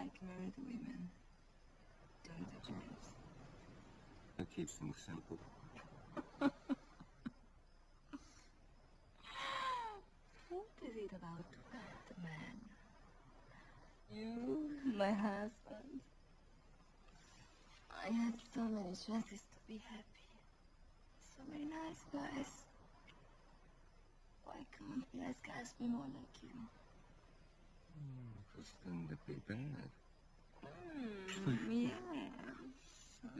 like married women. Don't the James. That keeps things simple. What is it about that man? You, my husband. I had so many chances to be happy. So many nice guys. Why can't nice guys be more like you? Then they'd be bad. Mm, yeah.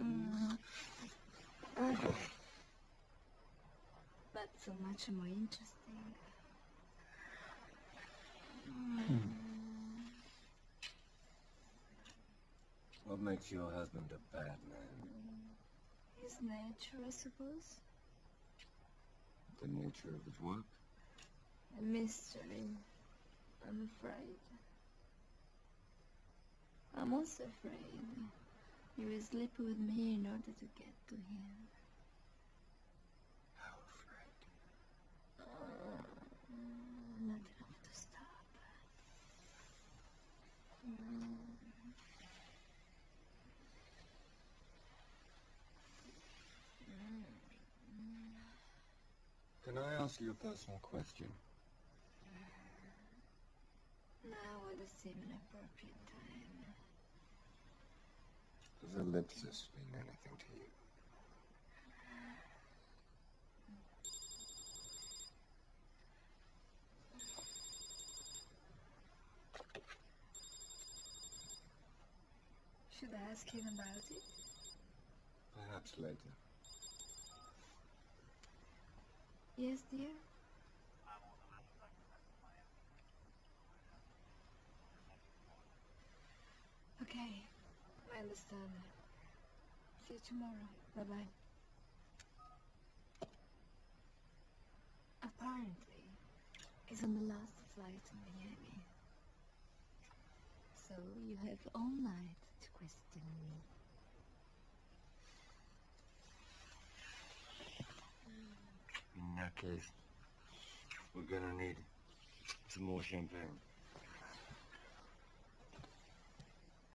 Mm. But so much more interesting. What makes your husband a bad man? His nature, I suppose. The nature of his work? A mystery. I'm afraid. I'm also afraid you will sleep with me in order to get to him. How afraid? Uh, not enough to stop. Mm. Can I ask you a personal question? Now would seem an appropriate time. Does ellipsis mean anything to you? Should I ask him about it? Perhaps later. Yes, dear? Okay, I understand. See you tomorrow. Bye-bye. Apparently, he's on the last flight to Miami. So you have all night to question me. In that case, we're gonna need some more champagne.